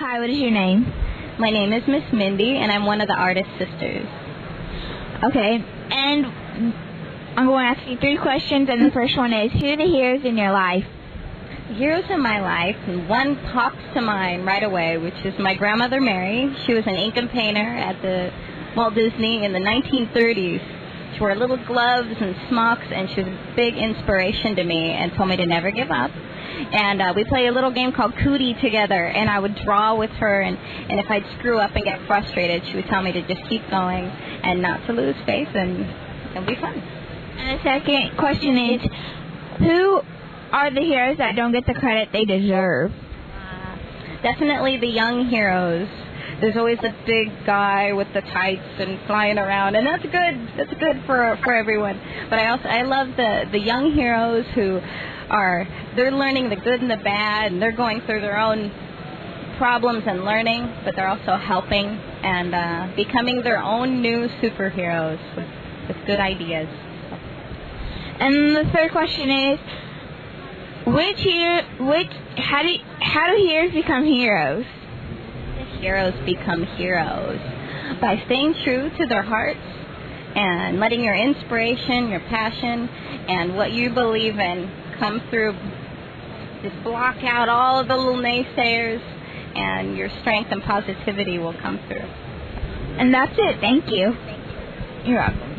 Hi, what is your name? My name is Miss Mindy, and I'm one of the artist sisters. Okay, and I'm going to ask you three questions, and the first one is, who are the heroes in your life? Heroes in my life, one pops to mind right away, which is my grandmother Mary. She was an ink and painter at the Walt Disney in the 1930s. She wore little gloves and smocks, and she was a big inspiration to me and told me to never give up. And uh, we play a little game called Cootie together, and I would draw with her, and, and if I'd screw up and get frustrated, she would tell me to just keep going and not to lose faith, and it'll be fun. And the second question is, who are the heroes that don't get the credit they deserve? Uh, definitely the young heroes. There's always a big guy with the tights and flying around, and that's good. That's good for for everyone. But I also I love the the young heroes who are they're learning the good and the bad, and they're going through their own problems and learning, but they're also helping and uh, becoming their own new superheroes with, with good ideas. And the third question is, which hero, which how do how do heroes become heroes? The Heroes become heroes by staying true to their hearts and letting your inspiration, your passion, and what you believe in come through. Just block out all of the little naysayers, and your strength and positivity will come through. And that's it. Thank you. You're welcome.